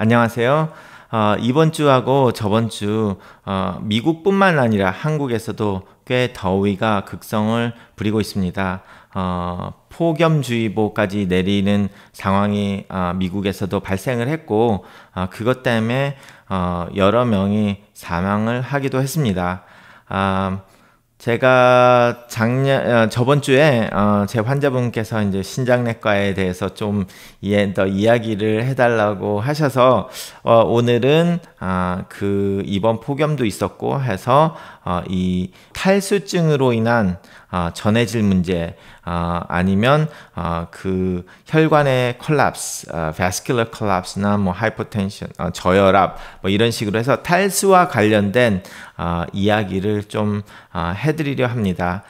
안녕하세요. 어, 이번 주하고 저번 주 어, 미국뿐만 아니라 한국에서도 꽤 더위가 극성을 부리고 있습니다. 어, 폭염주의보까지 내리는 상황이 어, 미국에서도 발생을 했고 어, 그것 때문에 어, 여러 명이 사망을 하기도 했습니다. 아, 제가 작년 어, 저번 주에 어, 제 환자분께서 이제 신장내과에 대해서 좀 예, 더 이야기를 해달라고 하셔서 어, 오늘은 아, 그 이번 폭염도 있었고 해서 어, 이 탈수증으로 인한 어, 전해질 문제 어, 아니면 어, 그 혈관의 콜랍스, 어, vascular collapse나 뭐 hypertension, 어, 저혈압 뭐 이런 식으로 해서 탈수와 관련된 어, 이야기를 좀 어, 해드리려 합니다.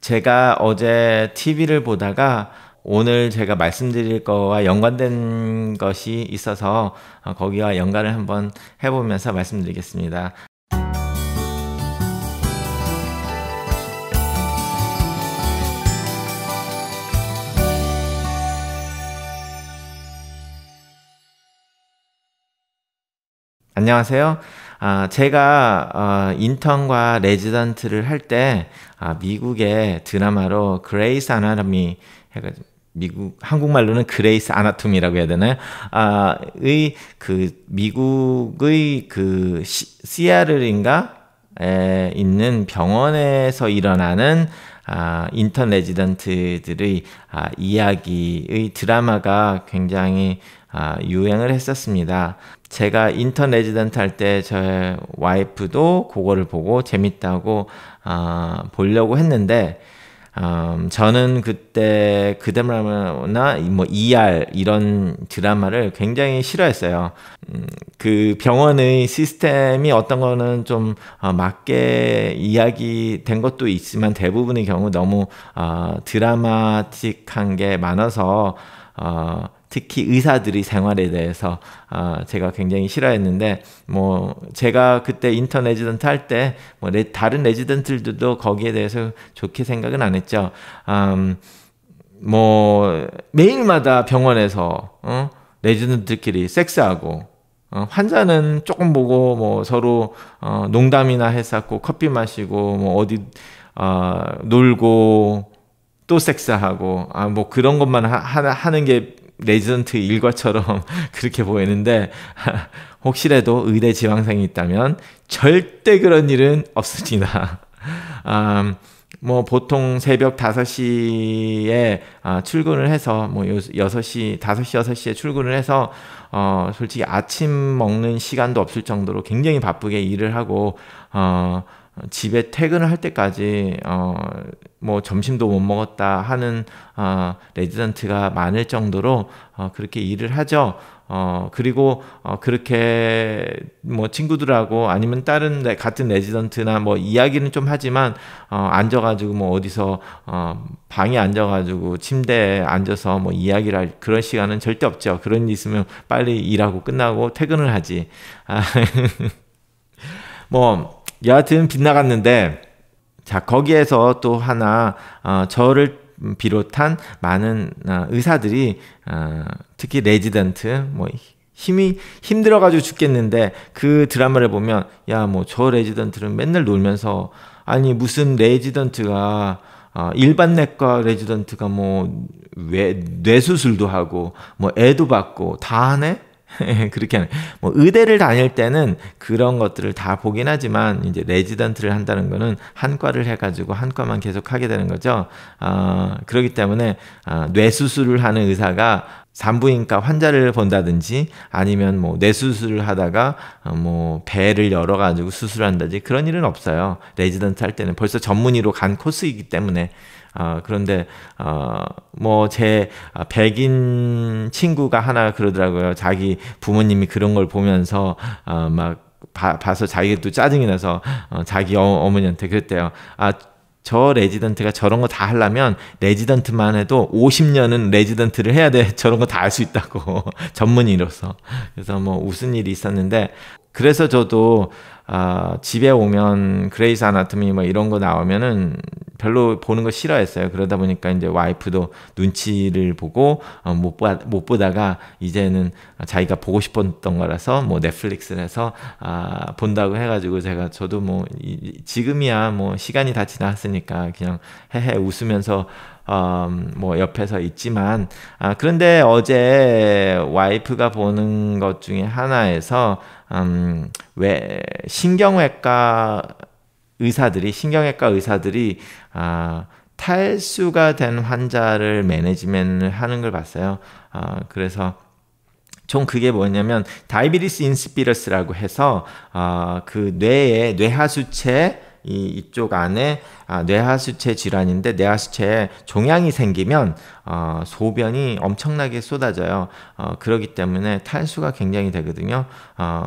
제가 어제 TV를 보다가 오늘 제가 말씀드릴 거와 연관된 것이 있어서 어, 거기와 연관을 한번 해보면서 말씀드리겠습니다. 안녕하세요. 아, 제가 어, 인턴과 레지던트를 할 때 아, 미국의 드라마로 Grey's Anatomy 해가지고 미국 한국말로는 그레이스 아나토미라고 해야 되나요? 아, 의그 미국의 그 시아틀인가 에 있는 병원에서 일어나는 아, 인턴 레지던트들의 아, 이야기의 드라마가 굉장히 아, 유행을 했었습니다. 제가 인턴 레지던트 할 때 저의 와이프도 그거를 보고 재밌다고 아, 보려고 했는데 음, 저는 그때 그 드라마나 뭐 ER 이런 드라마를 굉장히 싫어했어요. 음, 그 병원의 시스템이 어떤 거는 좀 어, 맞게 이야기된 것도 있지만 대부분의 경우 너무 어, 드라마틱한 게 많아서 어, 특히 의사들이 생활에 대해서 어, 제가 굉장히 싫어했는데 뭐 제가 그때 인턴 레지던트 할 때 뭐 다른 레지던트들도 거기에 대해서 좋게 생각은 안 했죠. 음, 뭐 매일마다 병원에서 어? 레지던트끼리 섹스하고 어, 환자는 조금 보고 뭐 서로 어, 농담이나 했었고 커피 마시고 뭐 어디 어, 놀고 또 섹스하고 아 뭐 그런 것만 하, 하는 게 레지던트 일과처럼 그렇게 보이는데 혹시라도 의대 지망생이 있다면 절대 그런 일은 없습니다. 음, 뭐 보통 새벽 5시에 아, 출근을 해서 뭐 6시, 5시, 6시에 출근을 해서 어, 솔직히 아침 먹는 시간도 없을 정도로 굉장히 바쁘게 일을 하고 어, 집에 퇴근을 할 때까지 어 뭐 점심도 못 먹었다 하는 어 레지던트가 많을 정도로 어 그렇게 일을 하죠. 어 그리고 어 그렇게 뭐 친구들하고 아니면 다른 같은 레지던트나 뭐 이야기는 좀 하지만 어 앉아가지고 뭐 어디서 어 방에 앉아가지고 침대에 앉아서 뭐 이야기를 할 그런 시간은 절대 없죠. 그런 일 있으면 빨리 일하고 끝나고 퇴근을 하지. 아, 뭐 여하튼 빗나갔는데 자 거기에서 또 하나 어, 저를 비롯한 많은 어, 의사들이 어, 특히 레지던트 뭐 힘이 힘들어 가지고 죽겠는데 그 드라마를 보면 야 뭐 저 레지던트는 맨날 놀면서 아니 무슨 레지던트가 어, 일반 내과 레지던트가 뭐 뇌, 뇌수술도 하고 뭐 애도 받고 다 하네 그렇게 하는. 뭐 의대를 다닐 때는 그런 것들을 다 보긴 하지만 이제 레지던트를 한다는 거는 한 과를 해가지고 한 과만 계속 하게 되는 거죠. 어, 그렇기 때문에 어, 뇌 수술을 하는 의사가 산부인과 환자를 본다든지 아니면 뭐 뇌수술을 하다가 어, 뭐 배를 열어 가지고 수술한다든지 그런 일은 없어요. 레지던트 할 때는 벌써 전문의로 간 코스이기 때문에 어, 그런데 어, 뭐 제 백인 친구가 하나 그러더라고요. 자기 부모님이 그런 걸 보면서 어, 막 봐, 봐서 자기가 또 짜증이 나서 어, 자기 어, 어머니한테 그랬대요. 아, 저 레지던트가 저런 거 다 하려면 레지던트만 해도 50년은 레지던트를 해야 돼. 저런 거 다 알 수 있다고. 전문의로서. 그래서 뭐 웃은 일이 있었는데 그래서 저도 아, 집에 오면 Grey's Anatomy 뭐 이런 거 나오면은 별로 보는 거 싫어했어요. 그러다 보니까 이제 와이프도 눈치를 보고 어, 못, 봐, 못 보다가 이제는 자기가 보고 싶었던 거라서 뭐 넷플릭스를 해서 아, 본다고 해가지고 제가 저도 뭐 이, 지금이야 뭐 시간이 다 지났으니까 그냥 헤헤 웃으면서 음, 뭐 옆에서 있지만 아, 그런데 어제 와이프가 보는 것 중에 하나에서 음, 왜 신경외과 의사들이 신경외과 의사들이 아, 탈수가 된 환자를 매니지멘을 하는 걸 봤어요. 아, 그래서 총 그게 뭐냐면 diabetes insipidus라고 해서 어, 그 뇌의 뇌하수체 이, 이쪽 안에 아, 뇌하수체 질환인데 뇌하수체에 종양이 생기면 어, 소변이 엄청나게 쏟아져요. 어, 그러기 때문에 탈수가 굉장히 되거든요. 어,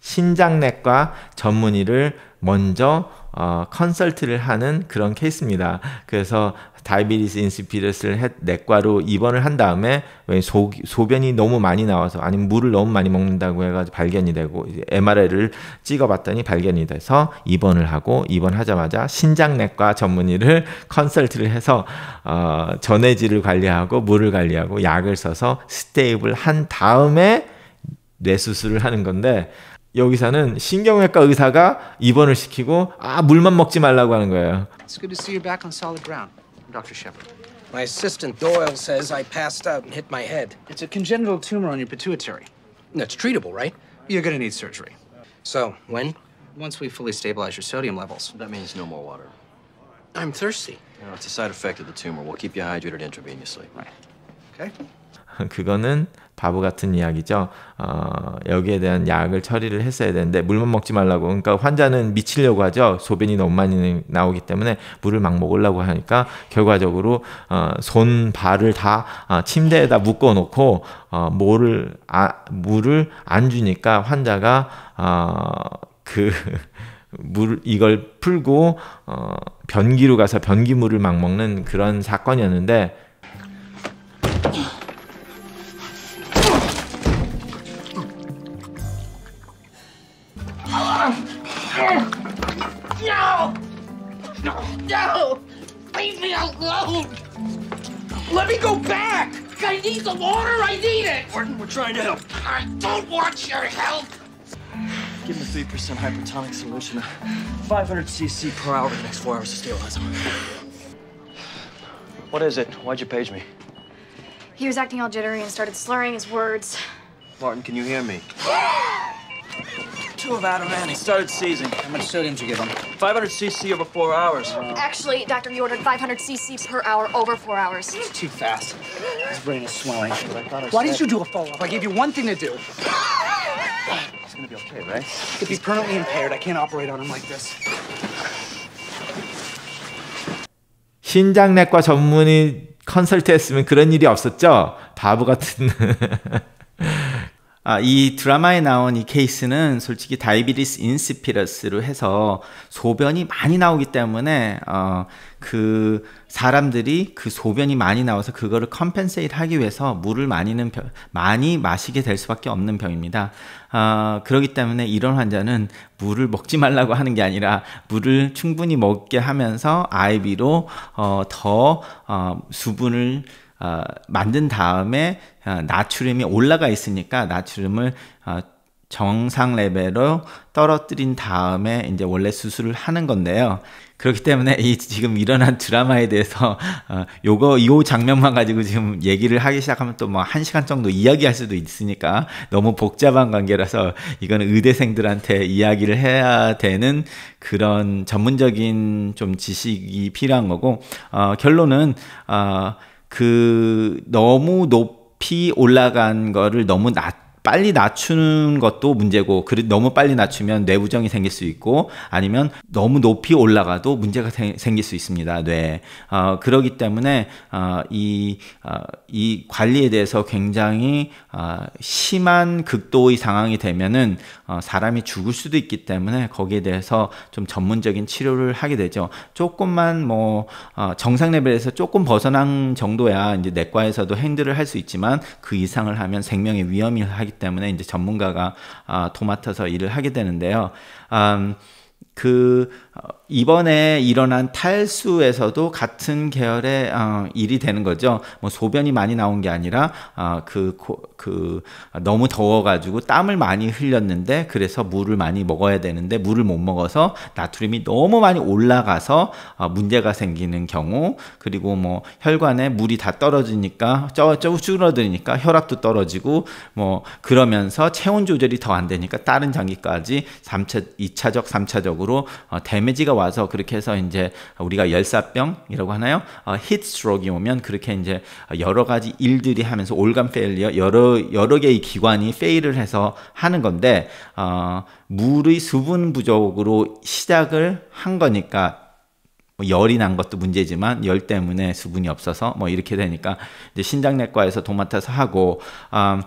신장내과 전문의를 먼저 어, consult를 하는 그런 케이스입니다. 그래서 diabetes insipidus를 내과로 입원을 한 다음에 소, 소변이 너무 많이 나와서 아니면 물을 너무 많이 먹는다고 해가지고 발견이 되고 MRI를 찍어봤더니 발견이 돼서 입원을 하고 입원하자마자 신장내과 전문의를 consult를 해서 어, 전해질을 관리하고 물을 관리하고 약을 써서 stable 한 다음에 뇌수술을 하는 건데 여기서는 신경외과 의사가 입원을 시키고 아 물만 먹지 말라고 하는 거예요. It's good to see you're back on solid ground, Dr. Shepard. My assistant Doyle says I passed out and hit my head. It's a congenital tumor on your pituitary. That's treatable, right? You're gonna need surgery. So, when? Once we fully stabilize your sodium levels. That means no more water. I'm thirsty. You know, it's a side effect of the tumor. We'll keep you hydrated intravenously. Right. Okay? 그거는 바보 같은 이야기죠. 어, 여기에 대한 약을 처리를 했어야 되는데 물만 먹지 말라고. 그러니까 환자는 미치려고 하죠. 소변이 너무 많이 나오기 때문에 물을 막 먹으려고 하니까 결과적으로 어, 손 발을 다 어, 침대에다 묶어 놓고 어, 뭐를 아, 물을 안 주니까 환자가 어, 그 물 이걸 풀고 어, 변기로 가서 변기물을 막 먹는 그런 사건이었는데 Leave alone! Let me go back! I need the water! I need it! We're, we're trying to help. I don't want your help! Give him a 3% hypertonic solution, 500 cc per hour for the next four hours to stabilize him. What is it? Why'd you page me? He was acting all jittery and started slurring his words. Martin, can you hear me? Two of Ativan. He started seizing. How much sodium did you give him? 500 cc over four hours. Actually, doctor, you ordered 500 cc per hour over four hours. Too fast. His brain is swelling. I thought I Why said- didn't you do a follow-up? I gave you one thing to do. It's gonna be okay, right? If he's permanently impaired, I can't operate on him like this. 신장내과 전문의 컨설트 했으면 그런 일이 없었죠? 바보 같은. 아, 이 드라마에 나온 이 케이스는 솔직히 다이비리스 인시피러스로 해서 소변이 많이 나오기 때문에 어, 그 사람들이 그 소변이 많이 나와서 그거를 compensate 하기 위해서 물을 많이는 병- 많이 마시게 될 수밖에 없는 병입니다. 어, 그렇기 때문에 이런 환자는 물을 먹지 말라고 하는 게 아니라 물을 충분히 먹게 하면서 IV로 어, 더 어, 수분을 어, 만든 다음에 어, 나트륨이 올라가 있으니까 나트륨을 어, 정상 레벨로 떨어뜨린 다음에 이제 원래 수술을 하는 건데요. 그렇기 때문에 이 지금 일어난 드라마에 대해서 어, 요거 요 장면만 가지고 지금 얘기를 하기 시작하면 또 뭐 한 시간 정도 이야기할 수도 있으니까 너무 복잡한 관계라서 이거는 의대생들한테 이야기를 해야 되는 그런 전문적인 좀 지식이 필요한 거고 어, 결론은 어, 그 너무 높이 올라간 거를 너무 낮 빨리 낮추는 것도 문제고 너무 빨리 낮추면 뇌부정이 생길 수 있고 아니면 너무 높이 올라가도 문제가 생, 생길 수 있습니다. 뇌 어, 그러기 때문에 어, 이, 어, 이 관리에 대해서 굉장히 어, 심한 극도의 상황이 되면은 어, 사람이 죽을 수도 있기 때문에 거기에 대해서 좀 전문적인 치료를 하게 되죠. 조금만 뭐 어, 정상 레벨에서 조금 벗어난 정도야 이제 내과에서도 핸들을 할 수 있지만 그 이상을 하면 생명의 위험이 하기 때문에 이제 전문가가 아, 도맡아서 일을 하게 되는데요. 음, 그 어, 이번에 일어난 탈수에서도 같은 계열의 어, 일이 되는 거죠. 뭐 소변이 많이 나온 게 아니라 어, 그, 그 너무 더워가지고 땀을 많이 흘렸는데 그래서 물을 많이 먹어야 되는데 물을 못 먹어서 나트륨이 너무 많이 올라가서 어, 문제가 생기는 경우 그리고 뭐 혈관에 물이 다 떨어지니까 쪄 줄어드니까 혈압도 떨어지고 뭐 그러면서 체온 조절이 더 안 되니까 다른 장기까지 3차, 2차적, 3차적으로 어, 데미지가 와서 그렇게 해서 이제 우리가 열사병이라고 하나요? 어, heat stroke이 오면 그렇게 이제 여러 가지 일들이 하면서 organ failure 여러 여러 개의 기관이 fail을 해서 하는 건데 어, 물의 수분 부족으로 시작을 한 거니까 뭐 열이 난 것도 문제지만 열 때문에 수분이 없어서 뭐 이렇게 되니까 이제 신장내과에서 도맡아서 하고 음,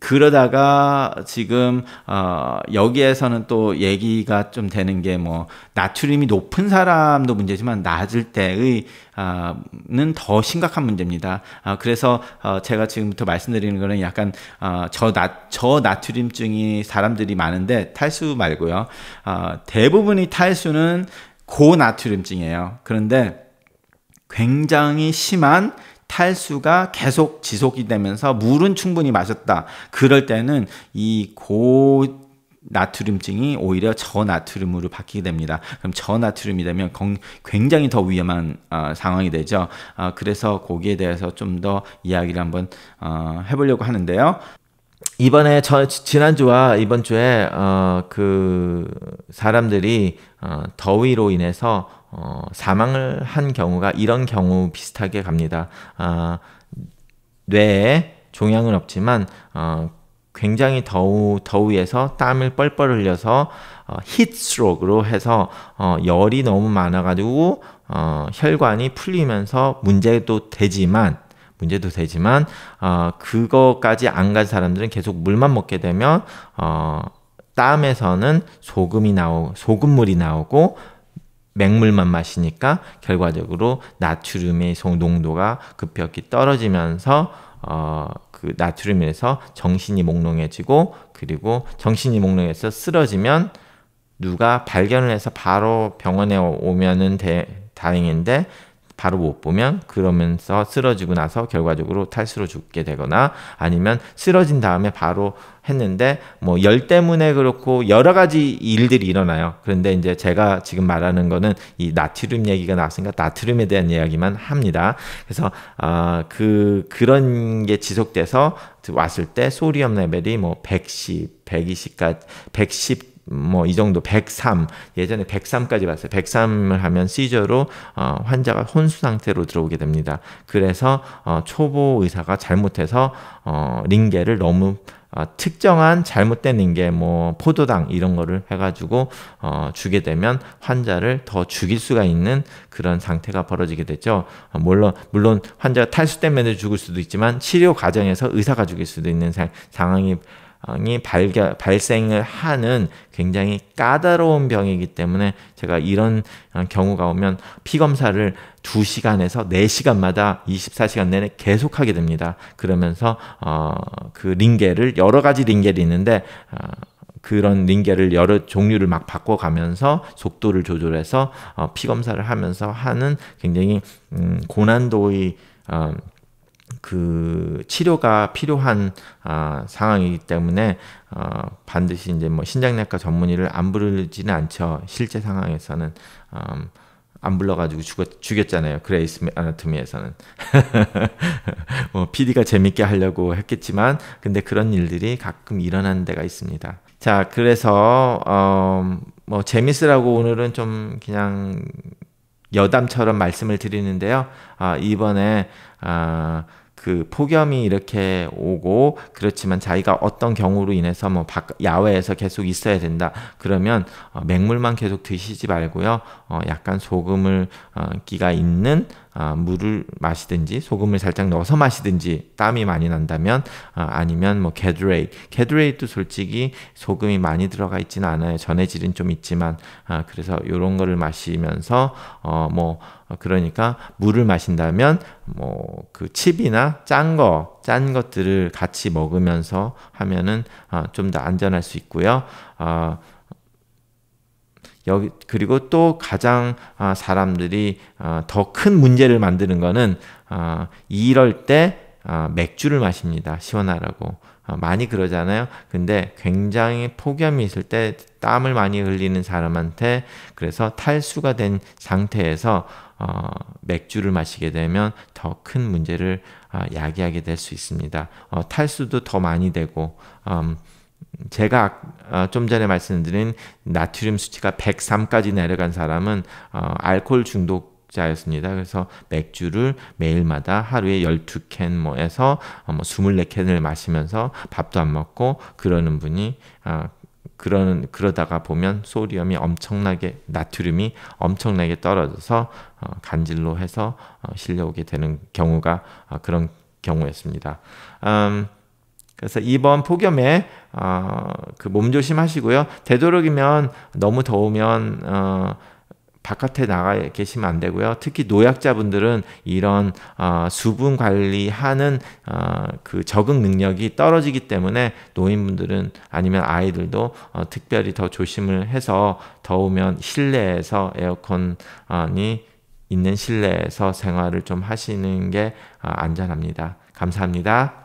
그러다가 지금 어 여기에서는 또 얘기가 좀 되는 게 뭐 나트륨이 높은 사람도 문제지만 낮을 때의 아는 더 심각한 문제입니다. 아 그래서 어 제가 지금부터 말씀드리는 거는 약간 어저나 저 나트륨증이 사람들이 많은데 탈수 말고요. 어 대부분의 탈수는 고나트륨증이에요. 그런데 굉장히 심한 탈수가 계속 지속이 되면서 물은 충분히 마셨다. 그럴 때는 이 고 나트륨증이 오히려 저나트륨으로 바뀌게 됩니다. 그럼 저나트륨이 되면 굉장히 더 위험한 어, 상황이 되죠. 어, 그래서 거기에 대해서 좀 더 이야기를 한번 어, 해보려고 하는데요. 이번에 저 지난주와 이번 주에 어, 그 사람들이 어, 더위로 인해서 어, 사망을 한 경우가 이런 경우 비슷하게 갑니다. 어, 뇌에 종양은 없지만 어, 굉장히 더우 더위에서 땀을 뻘뻘 흘려서 어, 히트스트로크로 해서 어, 열이 너무 많아가지고 어, 혈관이 풀리면서 문제도 되지만 문제도 되지만 어, 그거까지 안 간 사람들은 계속 물만 먹게 되면 어, 땀에서는 소금이 나오 소금물이 나오고 맹물만 마시니까 결과적으로 나트륨의 농도가 급격히 떨어지면서 어, 그 나트륨에서 정신이 몽롱해지고 그리고 정신이 몽롱해서 쓰러지면 누가 발견을 해서 바로 병원에 오면은 대, 다행인데 바로 못 보면 그러면서 쓰러지고 나서 결과적으로 탈수로 죽게 되거나 아니면 쓰러진 다음에 바로 했는데 뭐 열 때문에 그렇고 여러 가지 일들이 일어나요. 그런데 이제 제가 지금 말하는 거는 이 나트륨 얘기가 나왔으니까 나트륨에 대한 이야기만 합니다. 그래서 아그 그런 게 지속돼서 왔을 때 소디엄 레벨이 뭐 110, 120까지 110 뭐 이 정도 103 예전에 103까지 봤어요. 103을 하면 시저로 어, 환자가 혼수 상태로 들어오게 됩니다. 그래서 어, 초보 의사가 잘못해서 어, 링게를 너무 어, 특정한 잘못된 링게 뭐 포도당 이런 거를 해가지고 어, 주게 되면 환자를 더 죽일 수가 있는 그런 상태가 벌어지게 되죠. 어, 물론 물론 환자가 탈수 때문에 죽을 수도 있지만 치료 과정에서 의사가 죽일 수도 있는 상, 상황이 이 발견, 발생을 하는 굉장히 까다로운 병이기 때문에 제가 이런 어, 경우가 오면 피 검사를 2시간에서 4시간마다 24시간 내내 계속 하게 됩니다. 그러면서 어, 그 링게를 여러 가지 링겔이 있는데 어, 그런 링겔을 여러 종류를 막 바꿔가면서 속도를 조절해서 어, 피 검사를 하면서 하는 굉장히 음, 고난도의 어, 그 치료가 필요한 어, 상황이기 때문에 어, 반드시 이제 뭐 신장내과 전문의를 안 부르지는 않죠. 실제 상황에서는 음, 안 불러가지고 죽었, 죽였잖아요. Grey's Anatomy에서는. 뭐, PD가 재밌게 하려고 했겠지만, 근데 그런 일들이 가끔 일어나는 데가 있습니다. 자, 그래서, 어, 뭐, 재밌으라고 오늘은 좀 그냥 여담처럼 말씀을 드리는데요. 아, 이번에, 아, 그 폭염이 이렇게 오고 그렇지만 자기가 어떤 경우로 인해서 뭐 야외에서 계속 있어야 된다. 그러면 어, 맹물만 계속 드시지 말고요 어, 약간 소금을 어, 끼가 있는 어, 물을 마시든지 소금을 살짝 넣어서 마시든지 땀이 많이 난다면 어, 아니면 뭐 게드레이 게드레이도 솔직히 소금이 많이 들어가 있지는 않아요 전해질은 좀 있지만 어, 그래서 이런 거를 마시면서 뭐 그러니까 물을 마신다면 뭐 그 칩이나 짠 거, 짠 것들을 같이 먹으면서 하면은 좀 더 안전할 수 있고요. 여기 그리고 또 가장 아, 사람들이 아, 더큰 문제를 만드는 거는 아, 이럴 때 아, 맥주를 마십니다. 시원하라고. 아, 많이 그러잖아요. 근데 굉장히 폭염이 있을 때 땀을 많이 흘리는 사람한테 그래서 탈수가 된 상태에서 어, 맥주를 마시게 되면 더 큰 문제를 아, 야기하게 될 수 있습니다. 어, 탈수도 더 많이 되고 음, 제가 아- 어, 좀 전에 말씀드린 나트륨 수치가 103까지 내려간 사람은 어, 알코올 중독자였습니다. 그래서 맥주를 매일마다 하루에 12캔 뭐에서 어, 뭐 24캔을 마시면서 밥도 안 먹고 그러는 분이 아, 그러는 그러다가 보면 소디움이 엄청나게 나트륨이 엄청나게 떨어져서 어, 간질로 해서 어, 실려오게 되는 경우가 어, 그런 경우였습니다. 음, 그래서 이번 폭염에 어, 그 몸 조심하시고요. 되도록이면 너무 더우면 어, 바깥에 나가 계시면 안 되고요. 특히 노약자분들은 이런 어, 수분 관리하는 어, 그 적응 능력이 떨어지기 때문에 노인분들은 아니면 아이들도 어, 특별히 더 조심을 해서 더우면 실내에서 에어컨이 있는 실내에서 생활을 좀 하시는 게 어, 안전합니다. 감사합니다.